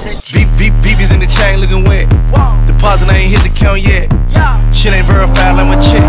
fold. Beep, beep, is in the chain looking wet. Deposit, I ain't hit the count yet. Shit ain't verified like my check.